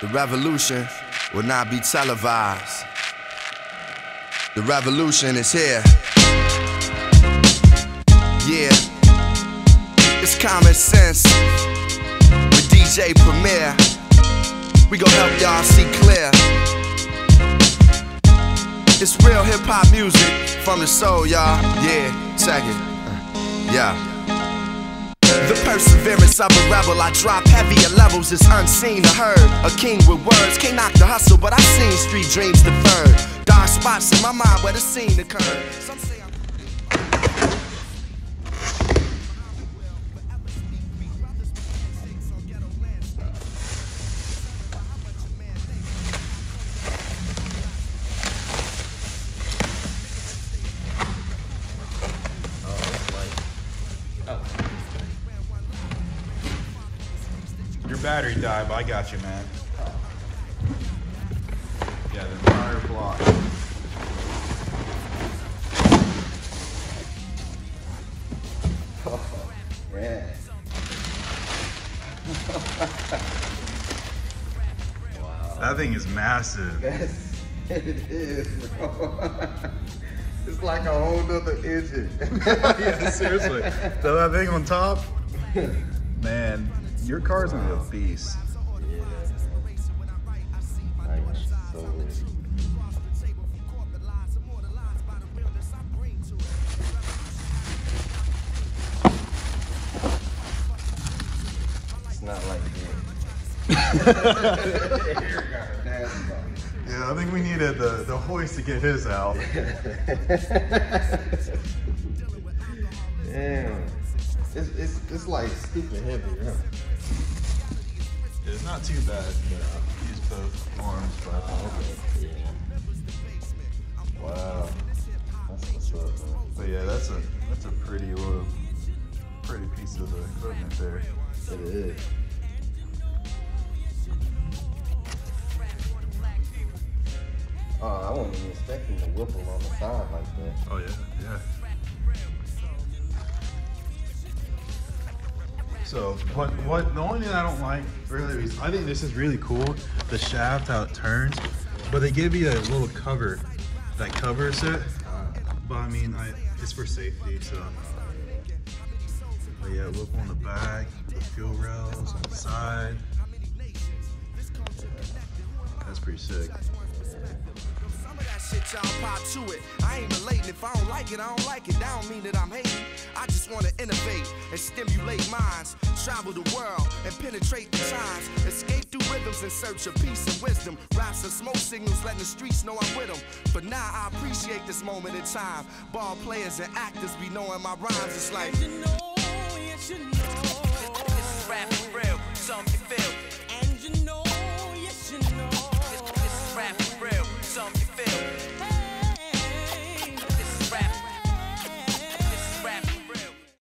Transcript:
The revolution will not be televised. The revolution is here. Yeah, it's common sense with DJ Premier. We gon' help y'all see clear. It's real hip hop music from the soul, y'all. Yeah, check it. Yeah. The perseverance of a rebel, I drop heavier levels, it's unseen or heard. A king with words, can't knock the hustle, but I've seen street dreams deferred. Dark spots in my mind where the scene occurred. Some say I'm oh, Your battery died, but I got you, man. Yeah, the entire block. Man. That thing is massive. Yes, it is, bro. It's like a whole nother engine. yeah, seriously. Throw that thing on top. Man, your car's gonna be a beast. Like, so, it's not like Yeah, I think we needed the, the hoist to get his out. Damn. It's, it's, it's like stupid heavy, huh? It's not too bad. Use both arms, but Wow. That's what's up, man. but yeah, that's a that's a pretty little pretty piece of the equipment there. It is. Oh, I wasn't even expecting the whip along the side like that. Oh yeah, yeah. So what what the only thing I don't like really is I think this is really cool, the shaft how it turns, but they give you a little cover that covers it. But I mean I it's for safety, so but yeah, look on the back, the fuel rails on the side. That's pretty sick. Shit y'all pop to it. I ain't relating. If I don't like it, I don't like it. That don't mean that I'm hating. I just wanna innovate and stimulate minds. Travel the world and penetrate the times. Escape through rhythms in search of peace and wisdom. Raps and smoke signals letting the streets know I'm with them. For now, I appreciate this moment in time. Ball players and actors be knowing my rhymes. It's like.